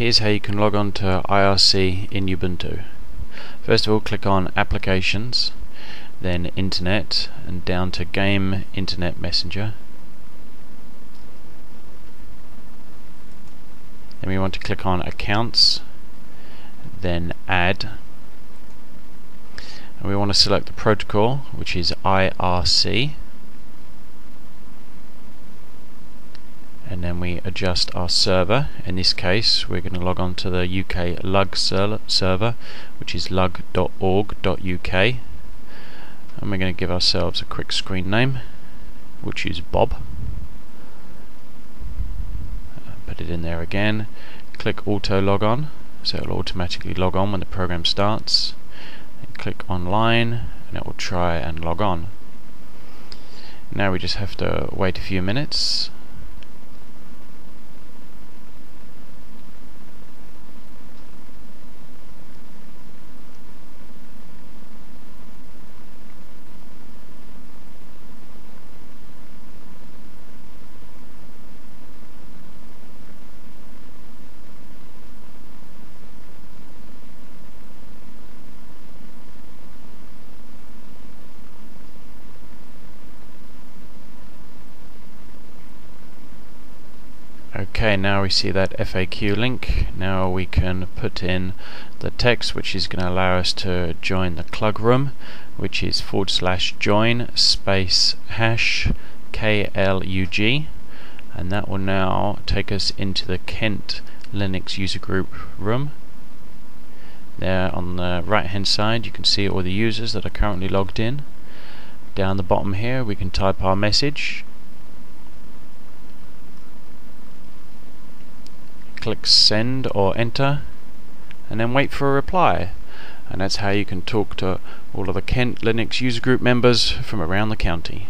Here's how you can log on to IRC in Ubuntu. First of all click on Applications, then Internet and down to Gaim Internet Messenger. Then we want to click on Accounts, then Add and we want to select the protocol which is IRC and then we adjust our server. In this case we're going to log on to the UK lug server which is lug.org.uk and we're going to give ourselves a quick screen name which is Bob. Put it in there again. Click auto log on so it'll automatically log on when the program starts. And click online and it will try and log on. Now we just have to wait a few minutes Okay, now we see that FAQ link. Now we can put in the text which is going to allow us to join the KLUG room, which is forward slash join space hash KLUG, and that will now take us into the Kent Linux user group room. There on the right hand side you can see all the users that are currently logged in. Down the bottom here we can type our message click send or enter and then wait for a reply and that's how you can talk to all of the Kent Linux user group members from around the county.